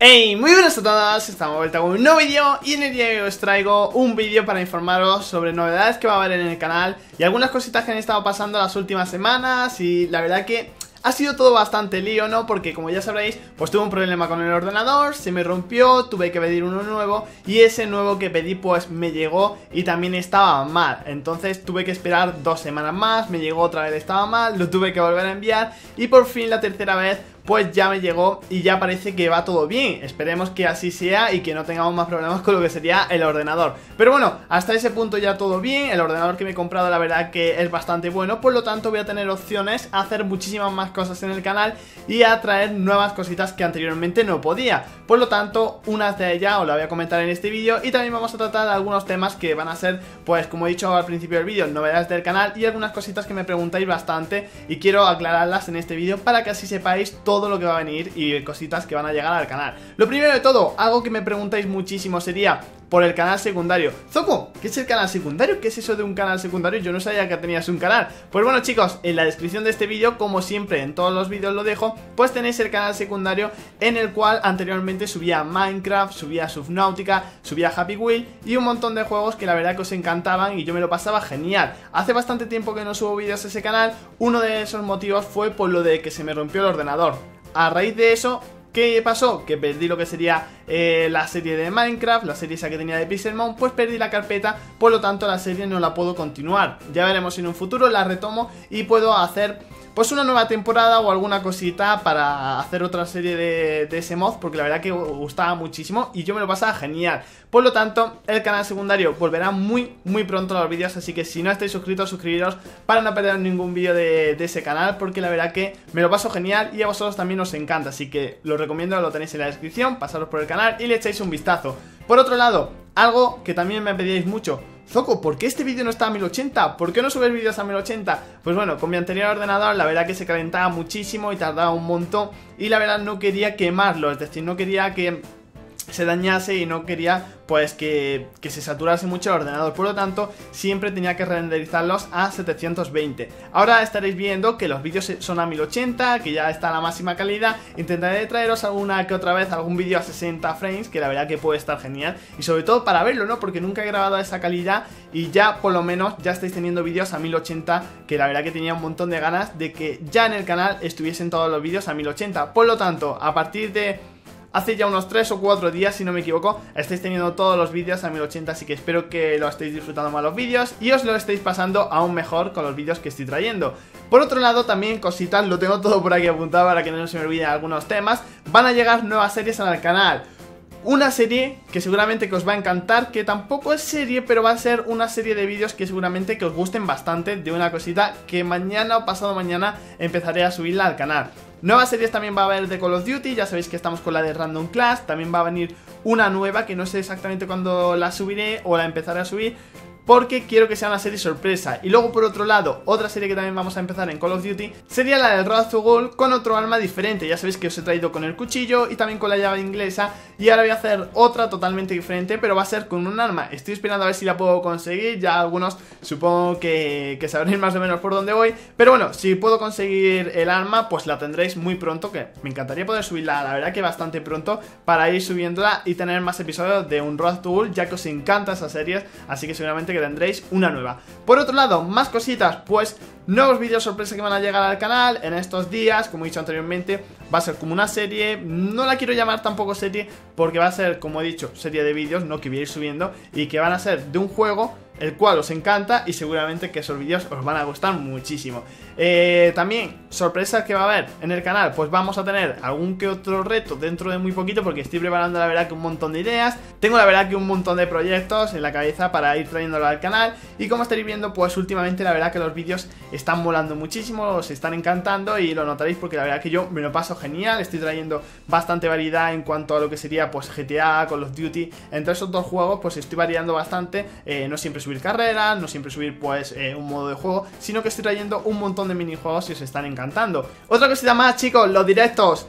Hey, muy buenas a todos, estamos de vuelta con un nuevo vídeo y en el día de hoy os traigo un vídeo para informaros sobre novedades que va a haber en el canal y algunas cositas que han estado pasando las últimas semanas y la verdad que ha sido todo bastante lío, ¿no? Porque como ya sabréis, pues tuve un problema con el ordenador, se me rompió, tuve que pedir uno nuevo y ese nuevo que pedí pues me llegó y también estaba mal. Entonces tuve que esperar dos semanas más, me llegó otra vez estaba mal, lo tuve que volver a enviar y por fin la tercera vez pues ya me llegó y ya parece que va todo bien. Esperemos que así sea y que no tengamos más problemas con lo que sería el ordenador. Pero bueno, hasta ese punto ya todo bien. El ordenador que me he comprado la verdad que es bastante bueno, por lo tanto voy a tener opciones a hacer muchísimas más cosas en el canal y a traer nuevas cositas que anteriormente no podía. Por lo tanto, unas de ellas os las voy a comentar en este vídeo y también vamos a tratar algunos temas que van a ser, pues como he dicho al principio del vídeo, novedades del canal y algunas cositas que me preguntáis bastante y quiero aclararlas en este vídeo para que así sepáis todo todo lo que va a venir y cositas que van a llegar al canal. Lo primero de todo, algo que me preguntáis muchísimo sería por el canal secundario. Zoco, ¿qué es el canal secundario? ¿Qué es eso de un canal secundario? Yo no sabía que tenías un canal. Pues bueno chicos, en la descripción de este vídeo, como siempre en todos los vídeos lo dejo, pues tenéis el canal secundario en el cual anteriormente subía Minecraft, subía Subnautica, subía Happy Wheel y un montón de juegos que la verdad que os encantaban y yo me lo pasaba genial. Hace bastante tiempo que no subo vídeos a ese canal, uno de esos motivos fue por lo de que se me rompió el ordenador. A raíz de eso ¿Qué pasó? Que perdí lo que sería eh, la serie de Minecraft, la serie esa que tenía de Pixelmon, pues perdí la carpeta, por lo tanto la serie no la puedo continuar. Ya veremos si en un futuro la retomo y puedo hacer pues una nueva temporada o alguna cosita para hacer otra serie de, ese mod, porque la verdad que gustaba muchísimo y yo me lo pasaba genial. Por lo tanto, el canal secundario volverá muy, muy pronto a los vídeos, así que si no estáis suscritos, suscribiros para no perder ningún vídeo de, ese canal, porque la verdad que me lo paso genial y a vosotros también os encanta, así que lo recomiendo, lo tenéis en la descripción, pasaros por el canal y le echáis un vistazo. Por otro lado, algo que también me pedíais mucho, Zoco, ¿por qué este vídeo no está a 1080? ¿Por qué no subes vídeos a 1080? Pues bueno, con mi anterior ordenador la verdad que se calentaba muchísimo y tardaba un montón y la verdad no quería quemarlo, es decir, no quería que se dañase y no quería pues que, se saturase mucho el ordenador, por lo tanto siempre tenía que renderizarlos a 720. Ahora estaréis viendo que los vídeos son a 1080, que ya está a la máxima calidad, intentaré traeros alguna que otra vez algún vídeo a 60 frames, que la verdad que puede estar genial, y sobre todo para verlo, ¿no? Porque nunca he grabado a esa calidad y ya por lo menos ya estáis teniendo vídeos a 1080, que la verdad que tenía un montón de ganas de que ya en el canal estuviesen todos los vídeos a 1080. Por lo tanto, a partir de hace ya unos 3 o 4 días, si no me equivoco, estáis teniendo todos los vídeos a 1080, así que espero que lo estéis disfrutando más los vídeos y os lo estéis pasando aún mejor con los vídeos que estoy trayendo. Por otro lado, también cositas, lo tengo todo por aquí apuntado para que no se me olviden algunos temas, van a llegar nuevas series al canal. Una serie que seguramente que os va a encantar, que tampoco es serie, pero va a ser una serie de vídeos que seguramente que os gusten bastante de una cosita que mañana o pasado mañana empezaré a subirla al canal. Nuevas series también va a haber de Call of Duty, ya sabéis que estamos con la de Random Class, también va a venir una nueva que no sé exactamente cuándo la subiré o la empezaré a subir, porque quiero que sea una serie sorpresa. Y luego por otro lado, otra serie que también vamos a empezar en Call of Duty sería la del Road to Gold con otro arma diferente. Ya sabéis que os he traído con el cuchillo y también con la llave inglesa y ahora voy a hacer otra totalmente diferente, pero va a ser con un arma. Estoy esperando a ver si la puedo conseguir, ya algunos supongo que, que sabréis más o menos por dónde voy, pero bueno, si puedo conseguir el arma, pues la tendréis muy pronto, que me encantaría poder subirla, la verdad que bastante pronto, para ir subiéndola y tener más episodios de un Road to Gold, ya que os encanta esas series, así que seguramente tendréis una nueva. Por otro lado, más cositas, pues nuevos vídeos sorpresa que van a llegar al canal en estos días, como he dicho anteriormente, va a ser como una serie, no la quiero llamar tampoco serie, porque va a ser, como he dicho, serie de vídeos, ¿no? Que voy a ir subiendo y que van a ser de un juego el cual os encanta y seguramente que esos vídeos os van a gustar muchísimo. Eh, también, sorpresas que va a haber en el canal, pues vamos a tener algún que otro reto dentro de muy poquito porque estoy preparando la verdad que un montón de ideas, tengo la verdad que un montón de proyectos en la cabeza para ir trayéndolo al canal y como estaréis viendo pues últimamente la verdad que los vídeos están volando muchísimo, os están encantando y lo notaréis porque la verdad que yo me lo paso genial, estoy trayendo bastante variedad en cuanto a lo que sería pues GTA, Call of Duty, entre esos dos juegos pues estoy variando bastante, eh, no siempre subir carreras, no siempre subir pues eh, un modo de juego, sino que estoy trayendo un montón de minijuegos y os están encantando. Otra cosita más chicos, los directos.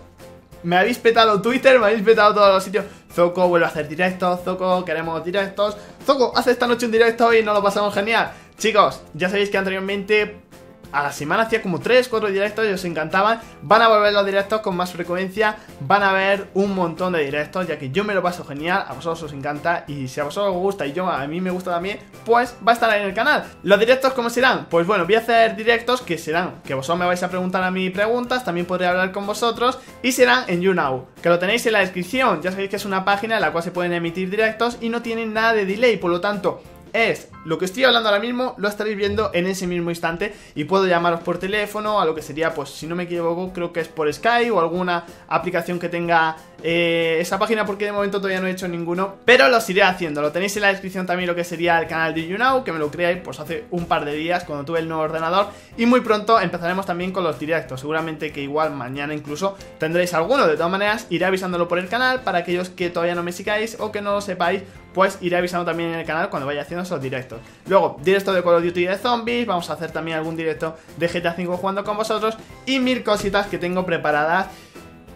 Me habéis petado Twitter, me habéis petado todos los sitios. Zoco vuelve a hacer directos, Zoco queremos directos. Zoco hace esta noche un directo y nos lo pasamos genial. Chicos, ya sabéis que anteriormente a la semana hacía como 3, 4 directos y os encantaban. Van a volver los directos con más frecuencia, van a haber un montón de directos, ya que yo me lo paso genial, a vosotros os encanta y si a vosotros os gusta y yo a mí me gusta también, pues va a estar ahí en el canal. ¿Los directos cómo serán? Pues bueno, voy a hacer directos que serán, que vosotros me vais a preguntar a mí preguntas, también podré hablar con vosotros y serán en YouNow, que lo tenéis en la descripción, ya sabéis que es una página en la cual se pueden emitir directos y no tienen nada de delay, por lo tanto es lo que estoy hablando ahora mismo, lo estaréis viendo en ese mismo instante y puedo llamaros por teléfono a lo que sería, pues si no me equivoco, creo que es por Skype o alguna aplicación que tenga eh, esa página porque de momento todavía no he hecho ninguno, pero los iré haciendo. Lo tenéis en la descripción también lo que sería el canal de YouNow, que me lo creáis pues hace un par de días cuando tuve el nuevo ordenador y muy pronto empezaremos también con los directos. Seguramente que igual mañana incluso tendréis alguno. De todas maneras, iré avisándolo por el canal para aquellos que todavía no me sigáis o que no lo sepáis, pues iré avisando también en el canal cuando vaya haciendo esos directos. Luego, directo de Call of Duty de zombies, vamos a hacer también algún directo de GTA V jugando con vosotros y mil cositas que tengo preparadas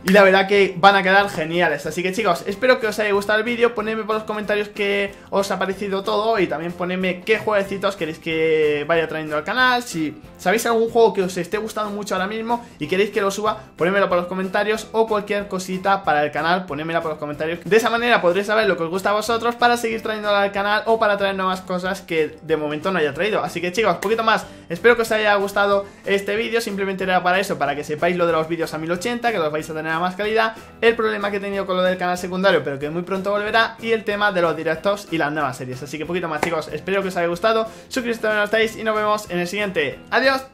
y la verdad que van a quedar geniales. Así que chicos, espero que os haya gustado el vídeo. Ponedme por los comentarios qué os ha parecido todo. Y también ponedme qué jueguecitos queréis que vaya trayendo al canal. Si sabéis algún juego que os esté gustando mucho ahora mismo Y queréis que lo suba, ponedmelo por los comentarios O cualquier cosita para el canal, ponedmela por los comentarios. De esa manera podréis saber lo que os gusta a vosotros Para seguir trayéndolo al canal o para traer nuevas cosas que de momento no haya traído. Así que chicos, poquito más. Espero que os haya gustado este vídeo. Simplemente era para eso, para que sepáis lo de los vídeos a 1080 Que los vais a tener más calidad, el problema que he tenido con lo del canal secundario, pero que muy pronto volverá, y el tema de los directos y las nuevas series. Así que poquito más chicos, espero que os haya gustado, suscribiros si no estáis y nos vemos en el siguiente. ¡Adiós!